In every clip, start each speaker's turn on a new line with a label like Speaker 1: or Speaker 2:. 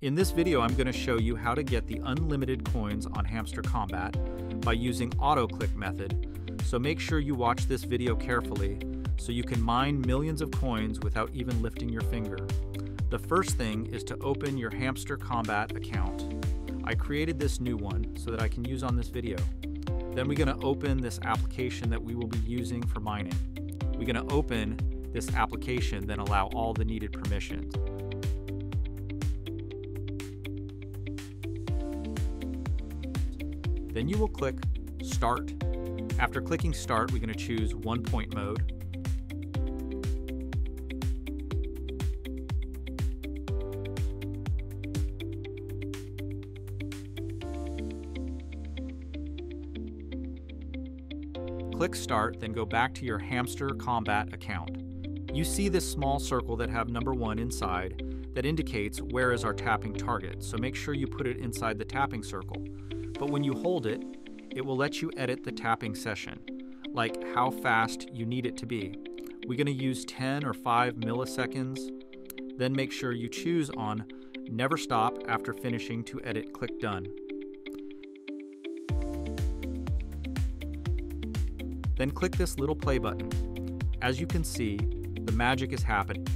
Speaker 1: In this video, I'm going to show you how to get the unlimited coins on Hamster Kombat by using auto-click method, so make sure you watch this video carefully so you can mine millions of coins without even lifting your finger. The first thing is to open your Hamster Kombat account. I created this new one so that I can use on this video. Then we're going to open this application that we will be using for mining. We're going to open this application, then allow all the needed permissions. Then you will click Start. After clicking Start, we're going to choose one point mode. Click Start, then go back to your Hamster Kombat account. You see this small circle that have number one inside that indicates where is our tapping target, so make sure you put it inside the tapping circle but when you hold it, it will let you edit the tapping session, like how fast you need it to be. We're going to use 10 or 5 milliseconds, then make sure you choose on Never Stop after finishing to edit, click Done. Then click this little play button. As you can see, the magic is happening.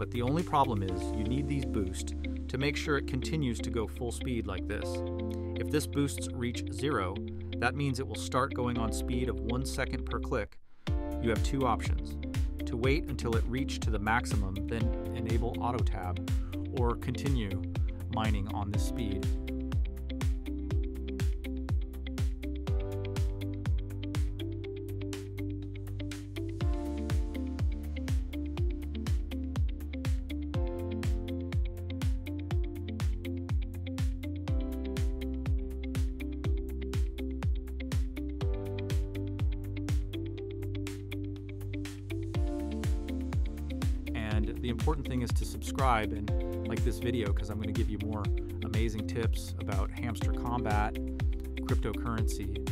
Speaker 1: But the only problem is you need these boosts to make sure it continues to go full speed like this. If this boosts reach zero, that means it will start going on speed of one second per click. You have two options. To wait until it reached to the maximum, then enable auto tab, or continue mining on this speed. The important thing is to subscribe and like this video because I'm going to give you more amazing tips about hamster kombat, cryptocurrency,